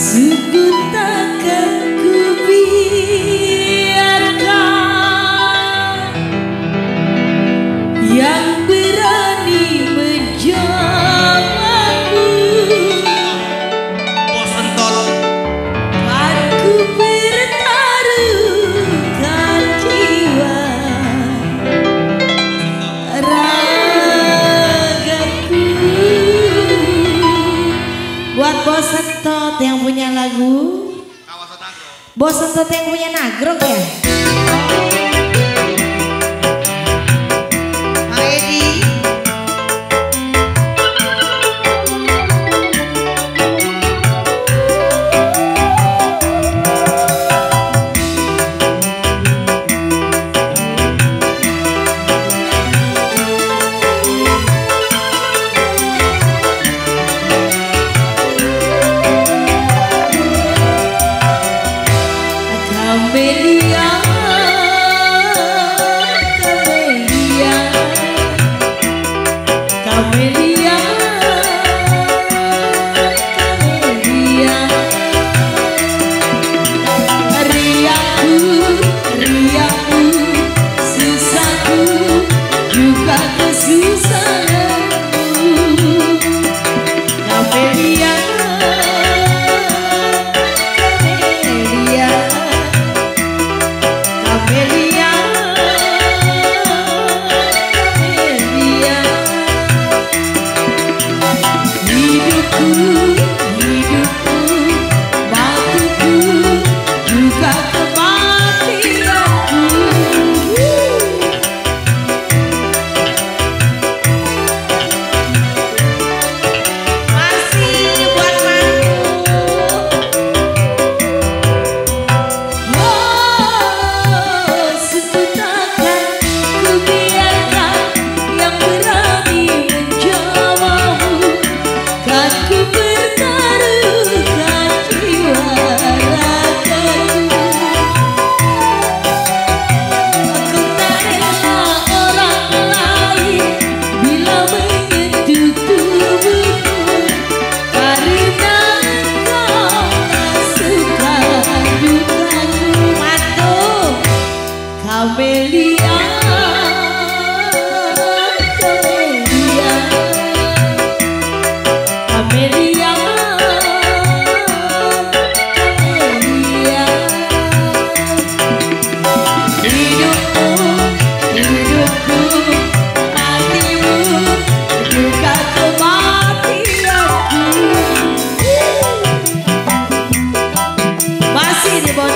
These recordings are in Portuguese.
Sejuta kasih Bosan yang punya nagrok ya?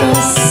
Deus.